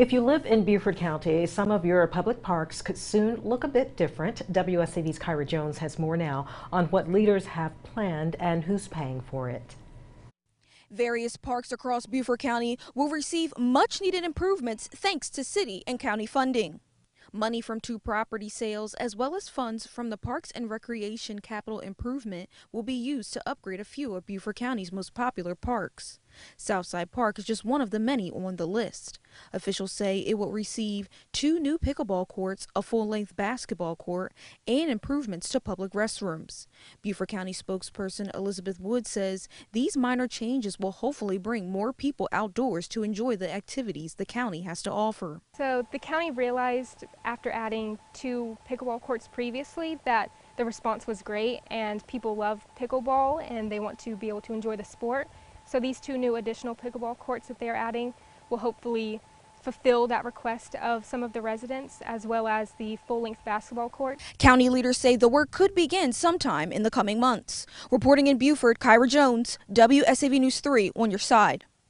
If you live in Beaufort County, some of your public parks could soon look a bit different. WSAV's Kyra Jones has more now on what leaders have planned and who's paying for it. Various parks across Beaufort County will receive much needed improvements thanks to city and county funding. Money from two property sales, as well as funds from the Parks and Recreation Capital Improvement, will be used to upgrade a few of Beaufort County's most popular parks. Southside Park is just one of the many on the list. Officials say it will receive two new pickleball courts, a full length basketball court, and improvements to public restrooms. Beaufort County spokesperson Elizabeth Wood says these minor changes will hopefully bring more people outdoors to enjoy the activities the county has to offer. So the county realized after adding two pickleball courts previously that the response was great and people love pickleball and they want to be able to enjoy the sport. So these two new additional pickleball courts that they're adding will hopefully fulfill that request of some of the residents as well as the full-length basketball court. County leaders say the work could begin sometime in the coming months. Reporting in Beaufort, Kyra Jones, WSAV News 3 on your side.